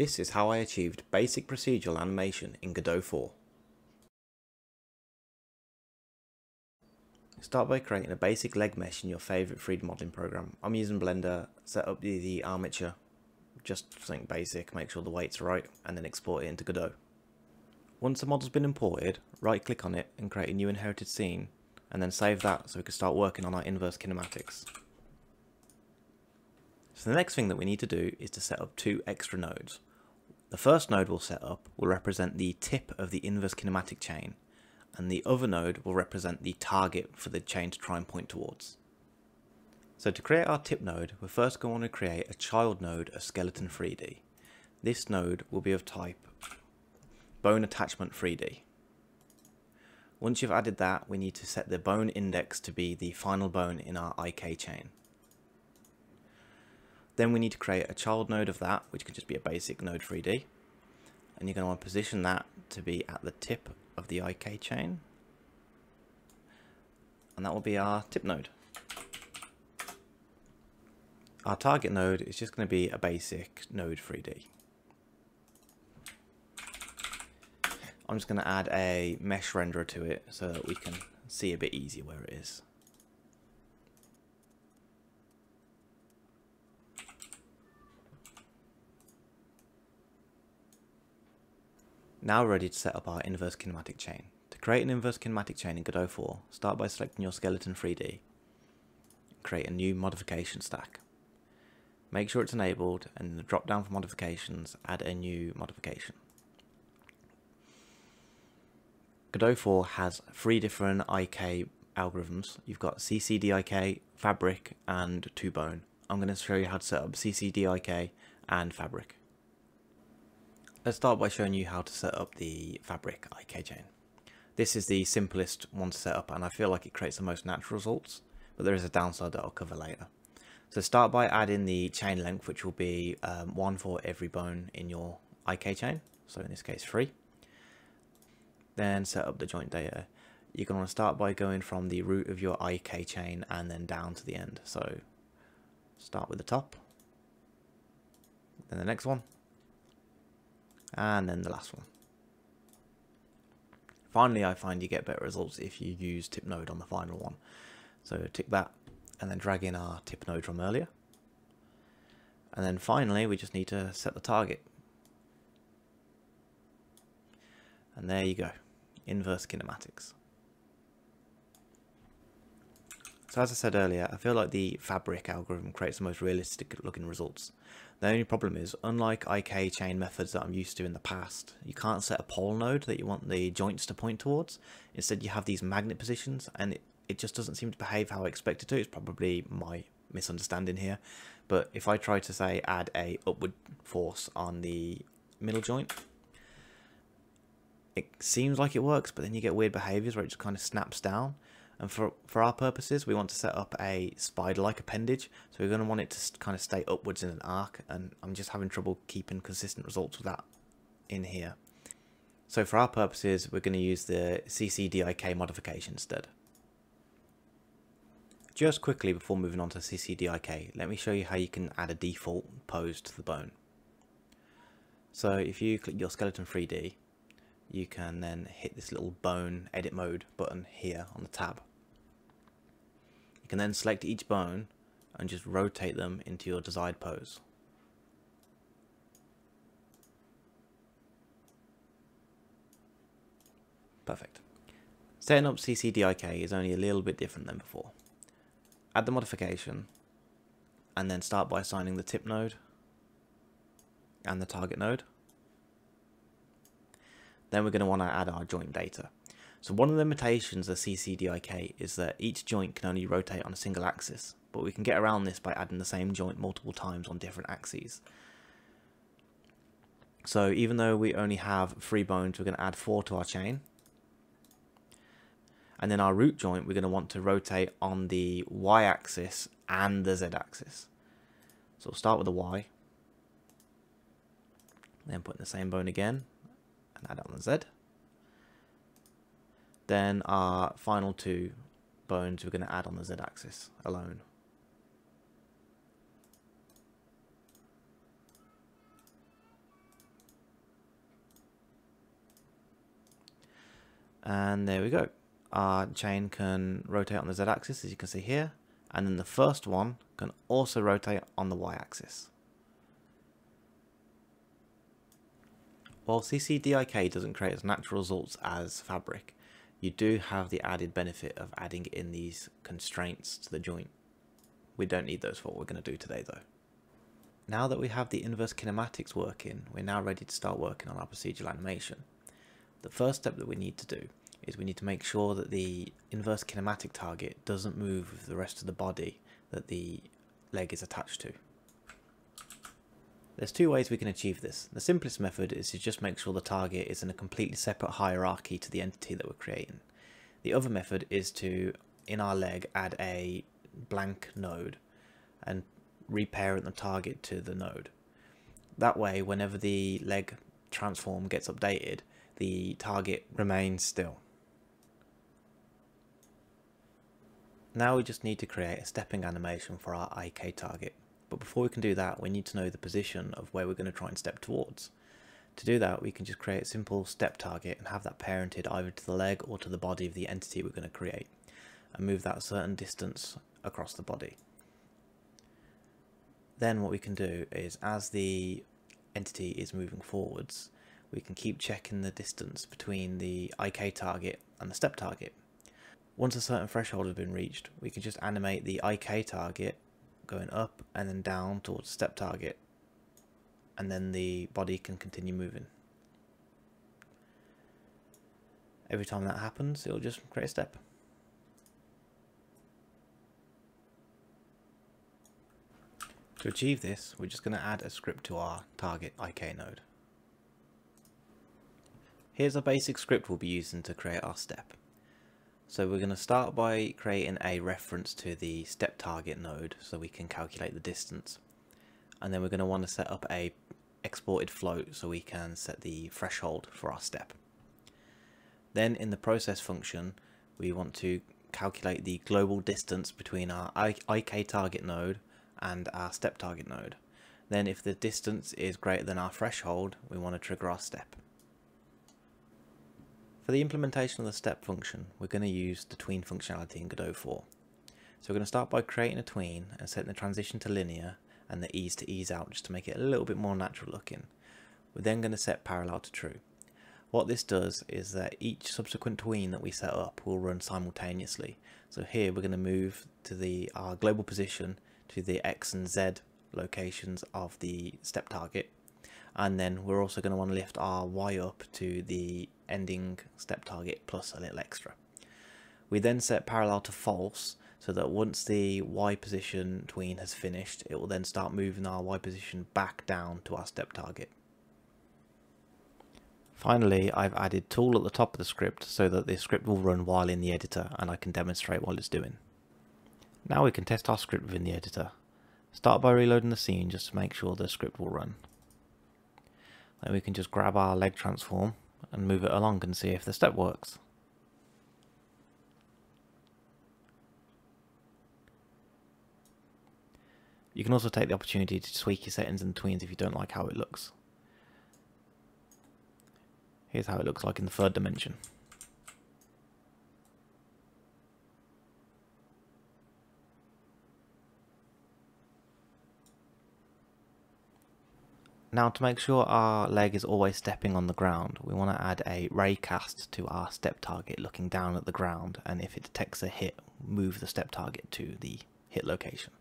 This is how I achieved basic procedural animation in Godot 4. Start by creating a basic leg mesh in your favourite 3D modelling program. I'm using Blender, set up the, the armature, just something basic, make sure the weight's are right, and then export it into Godot. Once the model's been imported, right click on it and create a new inherited scene, and then save that so we can start working on our inverse kinematics. So the next thing that we need to do is to set up two extra nodes. The first node we'll set up will represent the tip of the inverse kinematic chain, and the other node will represent the target for the chain to try and point towards. So to create our tip node, we're first going to create a child node of Skeleton 3D. This node will be of type Bone Attachment 3D. Once you've added that, we need to set the bone index to be the final bone in our IK chain. Then we need to create a child node of that, which can just be a basic node 3D. And you're going to want to position that to be at the tip of the IK chain. And that will be our tip node. Our target node is just going to be a basic node 3D. I'm just going to add a mesh renderer to it so that we can see a bit easier where it is. Now we're ready to set up our inverse kinematic chain. To create an inverse kinematic chain in Godot 4, start by selecting your skeleton 3D. Create a new modification stack. Make sure it's enabled and in the drop down for modifications, add a new modification. Godot 4 has three different IK algorithms. You've got CCDIK, FABRIK, and Two Bone. I'm going to show you how to set up CCDIK and FABRIK. Let's start by showing you how to set up the FABRIK IK chain. This is the simplest one to set up and I feel like it creates the most natural results, but there is a downside that I'll cover later. So start by adding the chain length, which will be um, one for every bone in your IK chain, so in this case three. Then set up the joint data. You're going to start by going from the root of your IK chain and then down to the end. So start with the top, then the next one, and then the last one. Finally, I find you get better results if you use tip node on the final one. So tick that and then drag in our tip node from earlier. And then finally, we just need to set the target. And there you go, inverse kinematics. So as I said earlier, I feel like the FABRIK algorithm creates the most realistic looking results. The only problem is, unlike IK chain methods that I'm used to in the past, you can't set a pole node that you want the joints to point towards. Instead, you have these magnet positions, and it, it just doesn't seem to behave how I expect it to. It's probably my misunderstanding here. But if I try to, say, add a upward force on the middle joint, it seems like it works, but then you get weird behaviors where it just kind of snaps down. And for, for our purposes, we want to set up a spider-like appendage. So we're going to want it to kind of stay upwards in an arc. And I'm just having trouble keeping consistent results with that in here. So for our purposes, we're going to use the CCDIK modification instead. Just quickly before moving on to CCDIK, let me show you how you can add a default pose to the bone. So if you click your skeleton 3D, you can then hit this little bone edit mode button here on the tab can then select each bone and just rotate them into your desired pose. Perfect. Setting up CCDIK is only a little bit different than before. Add the modification and then start by assigning the tip node and the target node. Then we're going to want to add our joint data. So one of the limitations of CCDIK is that each joint can only rotate on a single axis, but we can get around this by adding the same joint multiple times on different axes. So even though we only have three bones, we're going to add four to our chain. And then our root joint, we're going to want to rotate on the y-axis and the z-axis. So we'll start with the y. Then put in the same bone again and add on the z. Then our final two bones we're going to add on the z-axis alone. And there we go. Our chain can rotate on the z-axis as you can see here. And then the first one can also rotate on the y-axis. While CCDIK doesn't create as natural results as FABRIK, you do have the added benefit of adding in these constraints to the joint. We don't need those for what we're going to do today though. Now that we have the inverse kinematics working, we're now ready to start working on our procedural animation. The first step that we need to do is we need to make sure that the inverse kinematic target doesn't move with the rest of the body that the leg is attached to. There's two ways we can achieve this. The simplest method is to just make sure the target is in a completely separate hierarchy to the entity that we're creating. The other method is to, in our leg, add a blank node and reparent the target to the node. That way, whenever the leg transform gets updated, the target remains still. Now we just need to create a stepping animation for our IK target. But before we can do that, we need to know the position of where we're going to try and step towards. To do that, we can just create a simple step target and have that parented either to the leg or to the body of the entity we're going to create and move that a certain distance across the body. Then what we can do is as the entity is moving forwards, we can keep checking the distance between the IK target and the step target. Once a certain threshold has been reached, we can just animate the IK target going up and then down towards step target and then the body can continue moving. Every time that happens it'll just create a step. To achieve this we're just going to add a script to our target IK node. Here's a basic script we'll be using to create our step. So we're going to start by creating a reference to the step target node so we can calculate the distance. And then we're going to want to set up a exported float so we can set the threshold for our step. Then in the process function, we want to calculate the global distance between our IK target node and our step target node. Then if the distance is greater than our threshold, we want to trigger our step. For the implementation of the step function, we're going to use the tween functionality in Godot 4. So we're going to start by creating a tween and setting the transition to linear and the ease to ease out just to make it a little bit more natural looking. We're then going to set parallel to true. What this does is that each subsequent tween that we set up will run simultaneously. So here we're going to move to the our global position to the X and Z locations of the step target and then we're also going to want to lift our Y up to the ending step target plus a little extra. We then set parallel to false so that once the Y position tween has finished it will then start moving our Y position back down to our step target. Finally I've added tool at the top of the script so that the script will run while in the editor and I can demonstrate what it's doing. Now we can test our script within the editor. Start by reloading the scene just to make sure the script will run. Then we can just grab our leg transform and move it along and see if the step works. You can also take the opportunity to tweak your settings and tweens if you don't like how it looks. Here's how it looks like in the third dimension. Now to make sure our leg is always stepping on the ground, we want to add a ray cast to our step target looking down at the ground and if it detects a hit, move the step target to the hit location.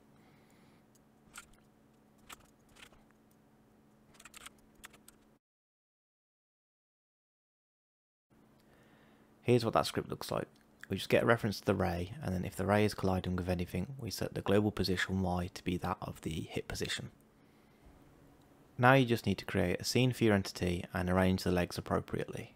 Here's what that script looks like. We just get a reference to the ray and then if the ray is colliding with anything, we set the global position Y to be that of the hit position. Now you just need to create a scene for your entity and arrange the legs appropriately.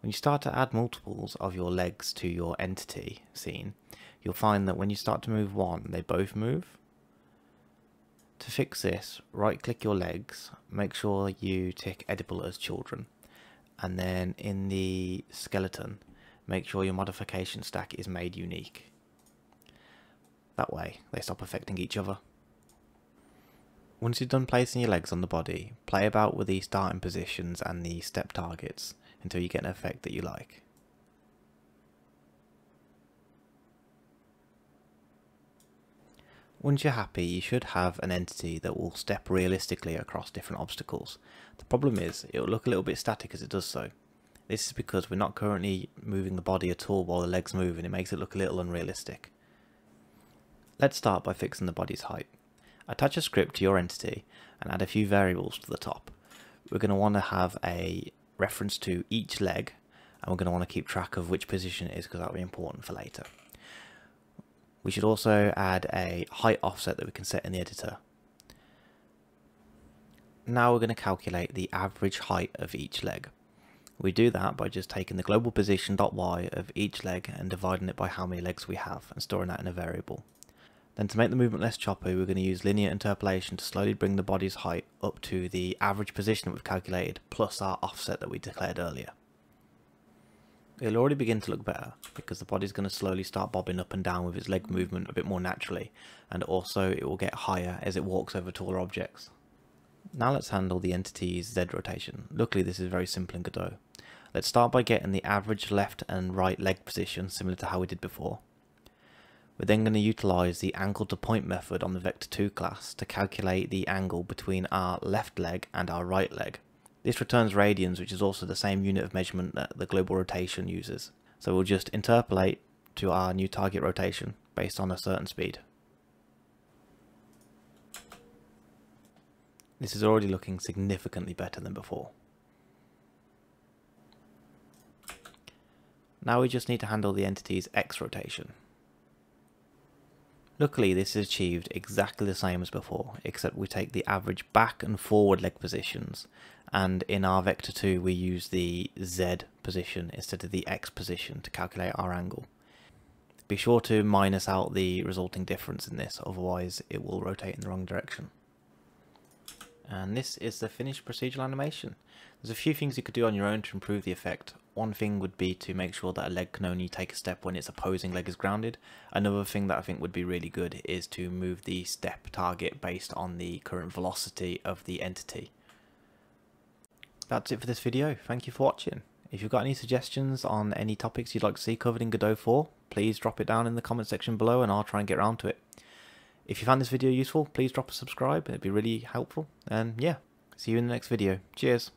When you start to add multiples of your legs to your entity scene, you'll find that when you start to move one, they both move. To fix this, right click your legs, make sure you tick editable as children, and then in the skeleton, make sure your modification stack is made unique. That way, they stop affecting each other. Once you've done placing your legs on the body, play about with the starting positions and the step targets until you get an effect that you like. Once you're happy, you should have an entity that will step realistically across different obstacles. The problem is, it will look a little bit static as it does so. This is because we're not currently moving the body at all while the legs move and it makes it look a little unrealistic. Let's start by fixing the body's height. Attach a script to your entity and add a few variables to the top. We're going to want to have a reference to each leg and we're going to want to keep track of which position it is because that will be important for later. We should also add a height offset that we can set in the editor. Now we're going to calculate the average height of each leg. We do that by just taking the global position.y of each leg and dividing it by how many legs we have and storing that in a variable. Then to make the movement less choppy, we're going to use linear interpolation to slowly bring the body's height up to the average position that we've calculated plus our offset that we declared earlier. It'll already begin to look better because the body's going to slowly start bobbing up and down with its leg movement a bit more naturally and also it will get higher as it walks over taller objects. Now let's handle the entity's Z rotation. Luckily this is very simple in Godot. Let's start by getting the average left and right leg position similar to how we did before. We're then going to utilise the angle to point method on the Vector2 class to calculate the angle between our left leg and our right leg. This returns radians, which is also the same unit of measurement that the global rotation uses. So we'll just interpolate to our new target rotation based on a certain speed. This is already looking significantly better than before. Now we just need to handle the entity's X rotation. Luckily this is achieved exactly the same as before, except we take the average back and forward leg positions, and in our vector 2 we use the Z position instead of the X position to calculate our angle. Be sure to minus out the resulting difference in this, otherwise it will rotate in the wrong direction. And this is the finished procedural animation. There's a few things you could do on your own to improve the effect. One thing would be to make sure that a leg can only take a step when its opposing leg is grounded. Another thing that I think would be really good is to move the step target based on the current velocity of the entity. That's it for this video. Thank you for watching. If you've got any suggestions on any topics you'd like to see covered in Godot 4, please drop it down in the comment section below and I'll try and get around to it. If you found this video useful, please drop a subscribe. It'd be really helpful. And yeah, see you in the next video. Cheers.